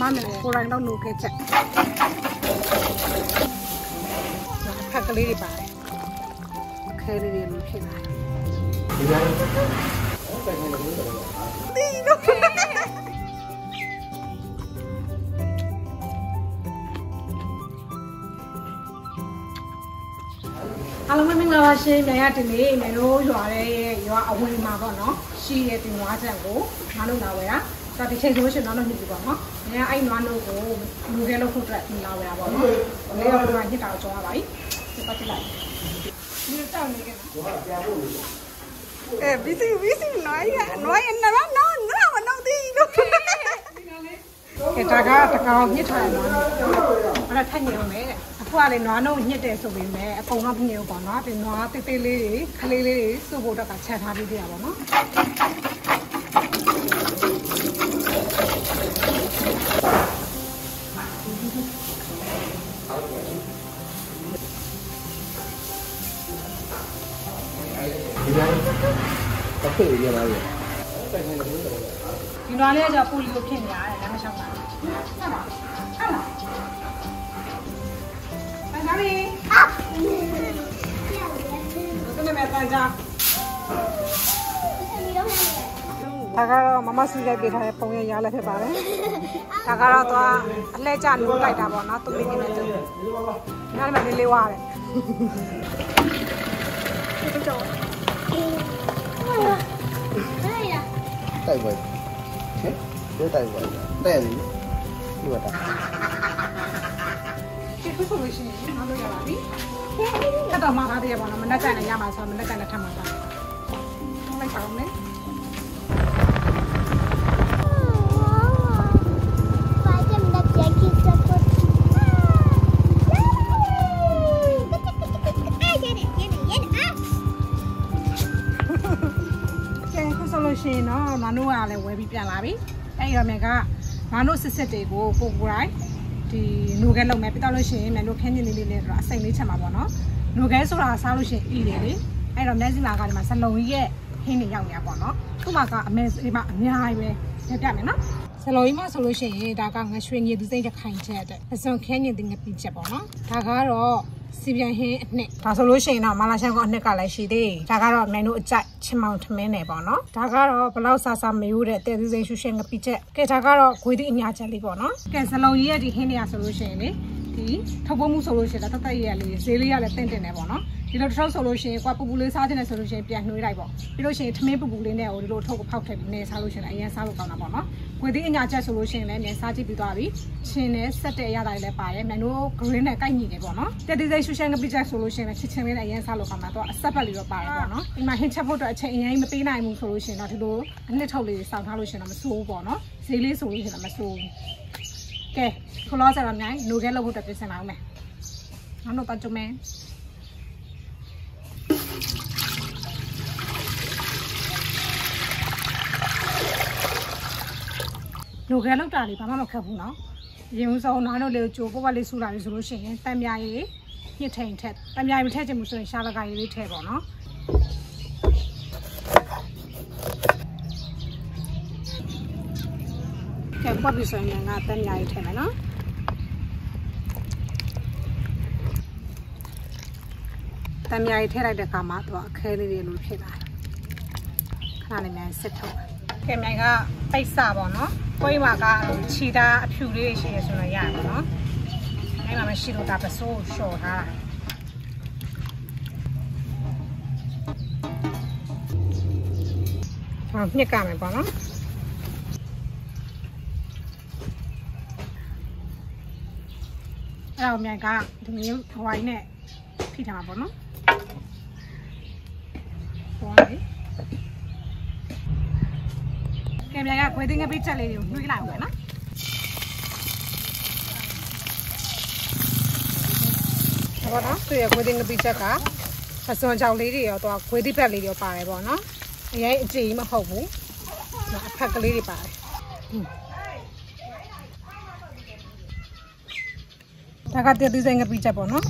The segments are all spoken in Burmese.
မမလည်းကိုယ်တိုင်တော့နိုးခဲ့ချက်ဖက်ကလေးတွေပါတယ်ခဲလေးတွေလိုဖြစ်လာတယ်ဒီနော်အားလုံးပဲမင်္ဂလာပါရှင်မြန်ရဒီနေ့မယ်တို့ရွာတဲ့ရွာအဝင်မှာပေါ့နော်ရှိတဲ့တင်ဝါချက်ကိုငါတို့လာဝယ်တာဒါဒီချိန်ဆိုရှင်တော့ညစ်ပြီပေါ့နော် မြန်အဲ့နွားတို့ကိုလူခဲလို့ခုတ်အတွက်လာဝယ်တာပေါ့နော်လေးရောကညစ်တာကိုကြောင်းရပါပြီဒီပတ်လိုက်ဒီတောင်းနေကြအဲဘီစီဘီစီနွားရနွားရနော်နော်နော်နော်ဒီနော်ကဲဒါကတကောင်ညစ်ထားတယ်နော်အဲ့ဒါထက်ညင်အောင်မယ်တဲ့အဖွားလေးနွားနှုတ်ညစ်တယ်ဆိုပေမဲ့အကုန်တော့မညင်ဘူးပေါ့နော်ဒီနွားတေးသေးလေးတွေခလေးလေးတွေစုပ်ဖို့တော့ကချက်ထားပြီးပြရပါတော့ဒီ တစ်ခွေရလာပြီဒီနွားလေးကကြောပူလီကိုဖြစ်နေရတယ်လမ်းမလျှောက်ပါဘူးဟုတ်လားဟုတ်လားအန်ဒါလီအာဘယ်နဲ့မဲ့ပန်းကြဒါကတော့မမဆူရိုက်ပေးထားတဲ့ပုံရရလည်းဖြစ်ပါတယ်။ဒါကတော့သွားအလှဲကျနိုးလိုက်တာပေါ့နော်သူမိနေနဲ့သူ။ညနေမှလေးလေးဝရတယ်။ တိုက်ပွဲဟဲ့ဒီတိုက်ပွဲတဲ့ပြီဒီမှာတာဒီခုဆိုလို့ရှိရင်မလုပ်ရပါဘူး။တက်တော့မှသားတည်းရပါတော့မနဲ့ကန်နဲ့ရမှာဆိုတော့မနဲ့ကန်နဲ့ထပ်မှာပါ။လိုက်ပါအောင်လေ။။ တော့မနုကလည်းဝယ်ပြီးပြန်လာပြီ။အဲ့ရမယ်ကမနုစစ်စစ်တွေကိုကိုကိုရိုင်းဒီနိုခဲလုံးမယ်ပြတော့လို့ရှိရင်မနုခင်းနေလေးလေးနဲ့တော့အစိမ့်လေးချက်မှာပေါ့နော်။နိုခဲဆိုတာစားလို့ရှိရင်အီတယ်လေ။အဲ့တော့မျက်စိမှာကဒီမှာစလုံးကြီးရဲ့ဟင်းနေရောက်နေတာပေါ့နော်။ခုမှကအမေဒီမှာအများကြီးပဲပြပြမယ်နော်။စလုံးကြီးမှဆိုလို့ရှိရင်ဒါကငရွှေငည်သူစိမ့်တစ်ခိုင်ချက်တဲ့အစုံခင်းနေတဲ့ငပိချက်ပေါ့နော်။ဒါကတော့ စီပြန်ဟင်းအနှစ်ဒါဆိုလို့ရှိရင်တော့မလာရှန်ကအနှစ်ကလည်းရှိသေးဒါကတော့မန်တို့အကြိုက်ချင်မောင်ထမင်းနယ်ပေါ့နော်ဒါကတော့ဘလောက်ဆာဆာမယူတဲ့တဲသူစိန်ရှူရှင်ငပိချက်ကဲဒါကတော့ဂွေးသီးအညာချက်လေးပေါ့နော်ကဲစလုံးကြီးရဲ့ဒီဟင်းတွေကဆိုလို့ရှိရင်လေဒီထုတ်ဖို့မှုဆိုလို့ရှိရင်တတ်တတ်ရလေးဈေးလေးရလည်းတင့်တင်တယ်ပေါ့နော်ဒီလိုတစ်ထုပ်ဆိုလို့ရှိရင်ကွာပူပူလေးစားခြင်းနဲ့ဆိုလို့ရှိရင်ပြန်နှွေးလိုက်ပေါ့ပြီးလို့ရှိရင်ထမင်းပူပူလေးနဲ့ဟိုဒီလိုထုတ်ကိုဖောက်ထည့်ပြီးနေစားလို့ရှိရင်အရင်စားလို့ကောင်းတာပေါ့နော်။ ခွေသီးအညာချက်ဆိုလို့ရှိရင်လည်းမြန်စားကြည့်ပြီးသွားပြီ။ချင်းနဲ့ဆက်တဲ့အရာတိုင်းလည်းပါတယ်။မြန်တို့ green နဲ့ကိုက်ညီတယ်ပေါ့နော်။တက်တီစိတ်ရှူရှန်ကပိချက်ဆိုလို့ရှိရင်လည်းချစ်ချင်းလေးနဲ့အရင်စားလို့ကောင်းတာတော့အဆက်ပတ်လေးတော့ပါတယ်ပေါ့နော်။ဒီမှာဟင်းချက်ဖို့အတွက်အချိန်အရင်မပေးနိုင်ဘူးဆိုလို့ရှိရင်တော့ဒီလိုအနှစ်ထုတ်လေးစောင့်ထားလို့ရှိရင်တော့မဆိုးဘူးပေါ့နော်။ဈေးလေးဆိုလို့ရှိရင်တော့မဆိုးဘူး။ကဲခလောဆရာမြိုင်နိုခဲလုပ်ဖို့အတွက်ပြင်ဆင်လာအောင်မယ်။နောက်တော့ပတ်ကြမယ်။ လိုခဲလောက်တာလေးဘာမှမခက်ဘူးနော်ရင်ဦးဆုံးနားတို့လေးကြိုးပုတ်ပတ်လေးဆူလာပြီဆိုလို့ရှိရင်တံမြာရည်ညှစ်ထိန်ထက်တံမြာရည်မထည့်ချင်ဘူးဆိုရင်ရှာလကရည်လေးထည့်ပေါ့နော်ကဲပတ်ပြီဆိုရင်ငါတံမြာရည်ထည့်မယ်နော်တံမြာရည်ထည့်လိုက်တဲ့အခါမှာသူကအခဲလေးတွေလိုဖြစ်လာတယ်ခဏလေးများစစ်ထုတ်မယ်ကဲမြိုင်ကပိတ်စပေါ့နော် ကိုယ်မှာကခြေသားအဖြူလေးရှိရဆိုတော့ရတယ်နော်အဲ့မှာမရှိလို့ဒါပစိုးရှော်ထားတာဟောညစ်ကမယ်ပေါ့နော်အဲ့တော့မြိုင်ကဒီမျိုးဟဝိုင်းနဲ့ဖိထားမှာပေါ့နော်ဟောလေ ကဲမြန်ကခွေးသိငပိချက်လေးတွေကိုနှွှေးလိုက်အောင်မယ်နော်ဟုတ်ပါတော့သူရခွေးသိငပိချက်ကအစွန်ချောင်လေးတွေရောတော့ခွေးသိဘက်လေးတွေရောပါတယ်ပေါ့နော်အရင်အကြည့်မဟုတ်ဘူးနော်အဖက်ကလေးတွေပါတယ်ဒါကတည်းကသိငပိချက်ပေါ့နော်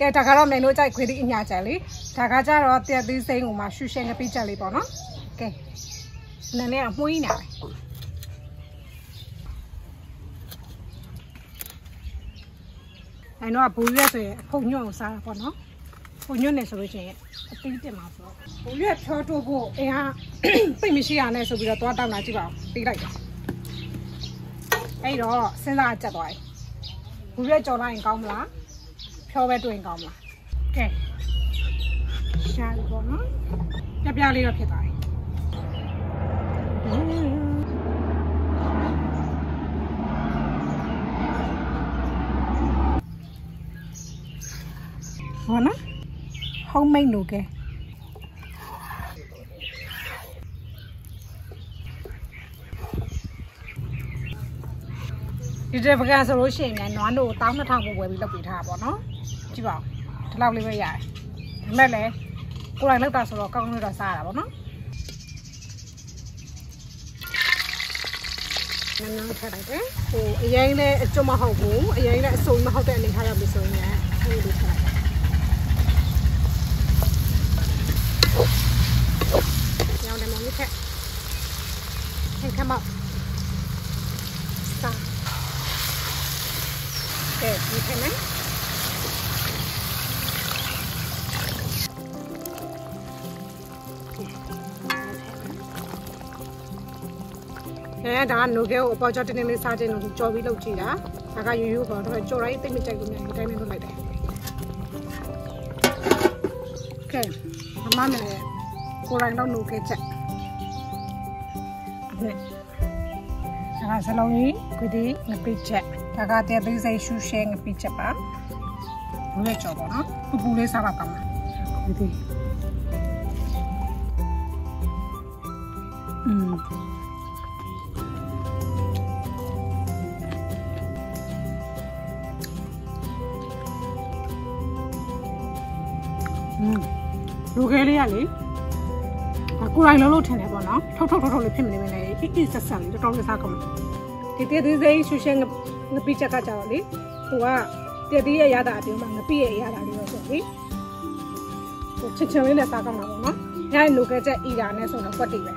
ကဲဒါကတော့မြန်တို့ကြိုက်ခွေးသိအညာချက်လေးဒါကကြတော့တည့်သိစိမ့်ဟိုမှာရှူရှဲငပိချက်လေးပေါ့နော်ကဲ နည်းနည်းကမှုင်းနေတာပဲအဲ့တော့ဘူရွက်ဆိုရင်အဖုန်ညွန့်ကိုစားတာပေါ့နော်ဖုန်ညွန့်နေဆိုလို့ရှိရင်အသေးတင်မှာပေါ့ဘူရွက်ဖြောတို့ဖို့အင်အားပိတ်မရှိရနဲ့ဆိုပြီးတော့သွားတောင်းလာကြည့်ပါဦးပေးလိုက်တာအဲ့တော့စဉ်းစားကြက်သွားပြီဘူရွက်ကြော်လိုက်ရင်ကောင်းမလားဖြောပဲတွင်ကောင်းမလားကဲရှာလို့ပေါ့နော်ပြပြလေးတော့ဖြစ်သွားပြီ ဟောနော် homemade noodle ဒီတဲ့ပကံဆိုလို့ရှိရင်လည်းနွားတို့12000ကိုဝယ်ပြီးလုပ်ပေးထားတာပေါ့နော်ကြည့်ပါဦးဒီလောက်လေးပဲရတယ်ဒါပေမဲ့လည်းကိုယ်တိုင်လုပ်တာဆိုတော့ကောင်းကောင်းလေးတော့စားရတာပေါ့နော် နန်းနန်းထည့်လိုက်တယ်ဟိုအရင်လည်းအကျွတ်မဟုတ်ဘူးအရင်လည်းအစုံမဟုတ်တဲ့အနေထားရောက်ပြီဆိုရင်လည်းအဲ့ဒီထည့်လိုက်တယ်ညောင်တယ်မောင်လေးထက်ထည့်ခမောက်စားကဲဒီထည့်မ အဲဒါကနိုကဲကိုအပေါ်ကျော်တင်းတင်းလေးစားခြင်းလို့ကြော်ပြီးလုပ်ကြည့်တာဒါကရိုးရိုးပေါ့ဒါပေမဲ့ကြော်တိုင်းသိမကြိုက်လို့များဒီတိုင်းလေးလုပ်လိုက်တယ်ကဲမမနဲ့ကိုယ်တိုင်တော့နိုကဲချက်ဟုတ်ဒါကစလုံးကြီးကွဒီငပိချက်ဒါကတဲ့သေးစိတ်ရှူရှဲငပိချက်ပါဘူးလေကြော်ပေါ့နော်ပူပူလေးစားပါကောင်းလားကွဒီอืม လူခဲလေးကလေဒါကိုယ်တိုင်လုံးလို့ထင်တယ်ပေါ့နော်ထုတ်ထုတ်ထုတ်ထုတ်လေးဖြစ်မနေမနဲ့အစ်အစ်ဆက်ဆက်လေးတော်တော်လေးစားကောင်းတယ်ဒီတည်းသေးစိရှူရှင်းငပိချက်ကကြတော့လေသူကတည်းတည်းရဲ့ရတာအပြင်မှာငပိရဲ့ရတာလေးတော့ဆိုလေဟိုချစ်ချင်လေးနဲ့စားကောင်းတာပေါ့နော်ညရင်လူခဲချက်အီတာနဲ့ဆိုတော့ကွက်တီပဲ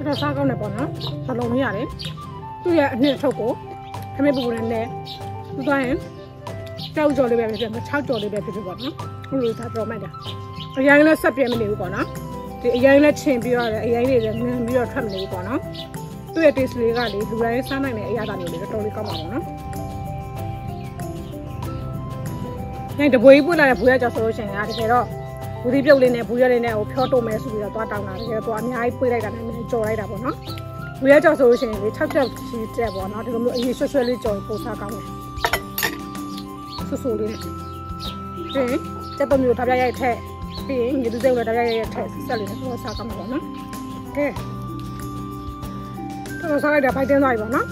ဆိုတော့စားကောင်းတယ်ပေါ့နော်ဆလုံးလေးရတယ်သူ့ရဲ့အနှစ်ထုတ်ကိုခမဲပူပူနဲ့နဲ့သူသွားရင်ကြောက်ကြော်လေးပဲဖြစ်ဖြစ်6ကြော်လေးပဲဖြစ်ဖြစ်ပေါ့နော်ဟိုလိုစားတော့မှတ်တာအရင်လည်းဆက်ပြဲမနေဘူးပေါ့နော်ဒီအရင်လည်းချင်းပြီးတော့အရင်လေးလည်းနင်းပြီးတော့ထွက်မနေဘူးပေါ့နော်သူ့ရဲ့ taste လေးကလေလူတိုင်းစားနိုင်တဲ့အရာသားမျိုးလေးတော်တော်လေးကောင်းပါပေါ့နော်ညတပွေးပွေးလာတဲ့ဘူရကြော်ဆိုလို့ရှိရင်တကယ်တော့ ဘူဒီပြုတ်လေးနဲ့ဘူရလေးနဲ့ဟိုဖြောတုံမဲဆိုပြီးတော့သွားတောင်းတာတကယ်တော့အများကြီးပွေးလိုက်တာနဲ့ကြော်လိုက်တာပေါ့နော်ဘူရကြော်ဆိုလို့ရှိရင်လေ6ချက်ချီတက်ပေါ့နော်ဒီလိုမျိုးအရေးရွှဲရွှဲလေးကြော်ပို့စားကောင်းတယ်ဆူဆူလေးနဲ့ပြီးစက်တော့မျိုးထားပြရိုက်ထက်ပြီးရင်ငွေသူစိတ်လည်းထားပြရိုက်ထက်ဆက်လေးနဲ့ပို့စားကောင်းမှာပေါ့နော်ကဲတော့စားလိုက်တာဖိုက်တင်းသွားပြီပေါ့နော်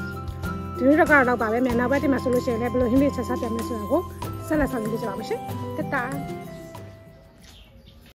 ဒီနေ့တော့ကတော့ပါပဲမြန်နောက်ဘက်တင်မှာဆိုလို့ရှိရင်လည်းဘယ်လိုဟင်းလေးချက်စားပြမယ်ဆိုတာကိုဆက်လက်ဆောင်ပေးကြပါမယ်ရှင်တတား